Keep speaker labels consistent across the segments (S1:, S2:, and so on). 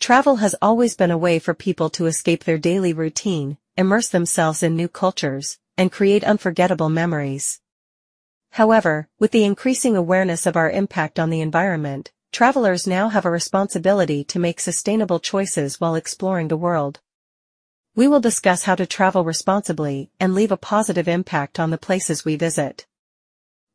S1: Travel has always been a way for people to escape their daily routine, immerse themselves in new cultures, and create unforgettable memories. However, with the increasing awareness of our impact on the environment, travelers now have a responsibility to make sustainable choices while exploring the world. We will discuss how to travel responsibly and leave a positive impact on the places we visit.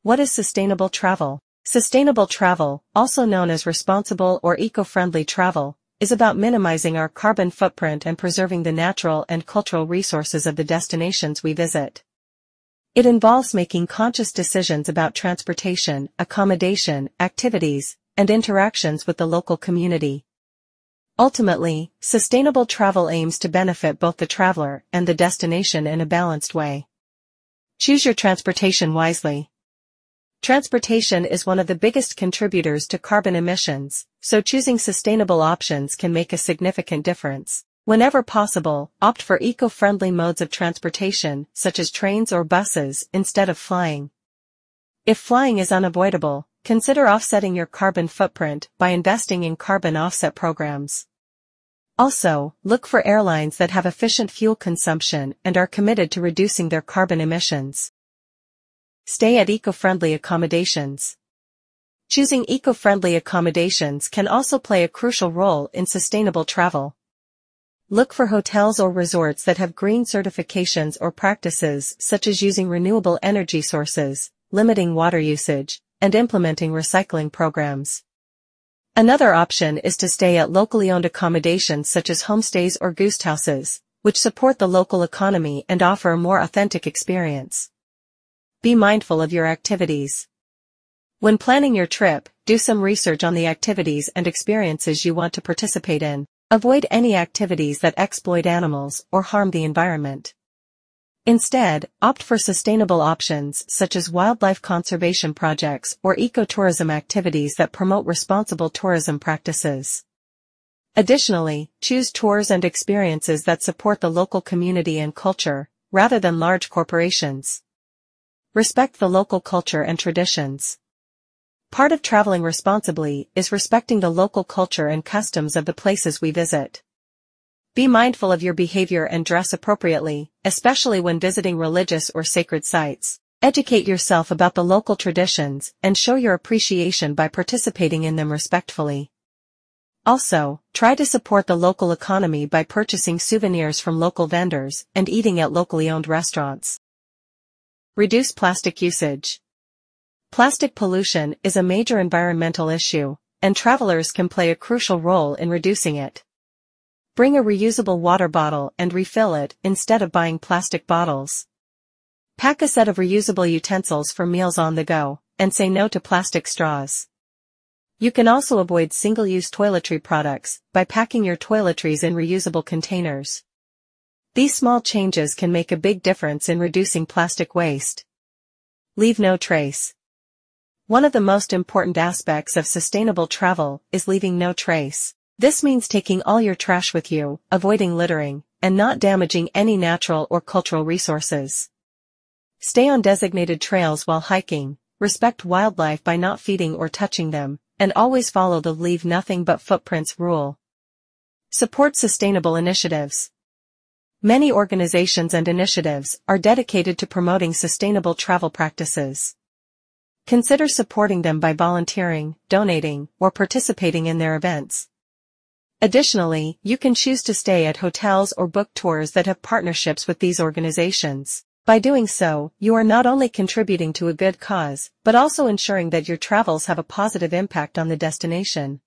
S1: What is sustainable travel? Sustainable travel, also known as responsible or eco-friendly travel, is about minimizing our carbon footprint and preserving the natural and cultural resources of the destinations we visit. It involves making conscious decisions about transportation, accommodation, activities, and interactions with the local community. Ultimately, sustainable travel aims to benefit both the traveler and the destination in a balanced way. Choose your transportation wisely. Transportation is one of the biggest contributors to carbon emissions, so choosing sustainable options can make a significant difference. Whenever possible, opt for eco-friendly modes of transportation, such as trains or buses, instead of flying. If flying is unavoidable, consider offsetting your carbon footprint by investing in carbon offset programs. Also, look for airlines that have efficient fuel consumption and are committed to reducing their carbon emissions. Stay at eco-friendly accommodations. Choosing eco-friendly accommodations can also play a crucial role in sustainable travel. Look for hotels or resorts that have green certifications or practices such as using renewable energy sources, limiting water usage, and implementing recycling programs. Another option is to stay at locally owned accommodations such as homestays or guest houses, which support the local economy and offer a more authentic experience. Be mindful of your activities. When planning your trip, do some research on the activities and experiences you want to participate in. Avoid any activities that exploit animals or harm the environment. Instead, opt for sustainable options such as wildlife conservation projects or ecotourism activities that promote responsible tourism practices. Additionally, choose tours and experiences that support the local community and culture, rather than large corporations. Respect the local culture and traditions. Part of traveling responsibly is respecting the local culture and customs of the places we visit. Be mindful of your behavior and dress appropriately, especially when visiting religious or sacred sites. Educate yourself about the local traditions and show your appreciation by participating in them respectfully. Also, try to support the local economy by purchasing souvenirs from local vendors and eating at locally owned restaurants. Reduce plastic usage. Plastic pollution is a major environmental issue, and travelers can play a crucial role in reducing it. Bring a reusable water bottle and refill it instead of buying plastic bottles. Pack a set of reusable utensils for meals on the go, and say no to plastic straws. You can also avoid single-use toiletry products by packing your toiletries in reusable containers. These small changes can make a big difference in reducing plastic waste. Leave no trace. One of the most important aspects of sustainable travel is leaving no trace. This means taking all your trash with you, avoiding littering, and not damaging any natural or cultural resources. Stay on designated trails while hiking, respect wildlife by not feeding or touching them, and always follow the leave nothing but footprints rule. Support sustainable initiatives. Many organizations and initiatives are dedicated to promoting sustainable travel practices. Consider supporting them by volunteering, donating, or participating in their events. Additionally, you can choose to stay at hotels or book tours that have partnerships with these organizations. By doing so, you are not only contributing to a good cause, but also ensuring that your travels have a positive impact on the destination.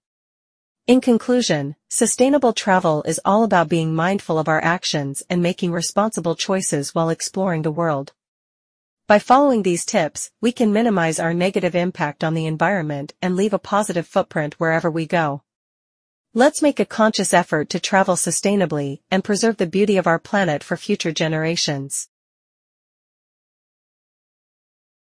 S1: In conclusion, sustainable travel is all about being mindful of our actions and making responsible choices while exploring the world. By following these tips, we can minimize our negative impact on the environment and leave a positive footprint wherever we go. Let's make a conscious effort to travel sustainably and preserve the beauty of our planet for future generations.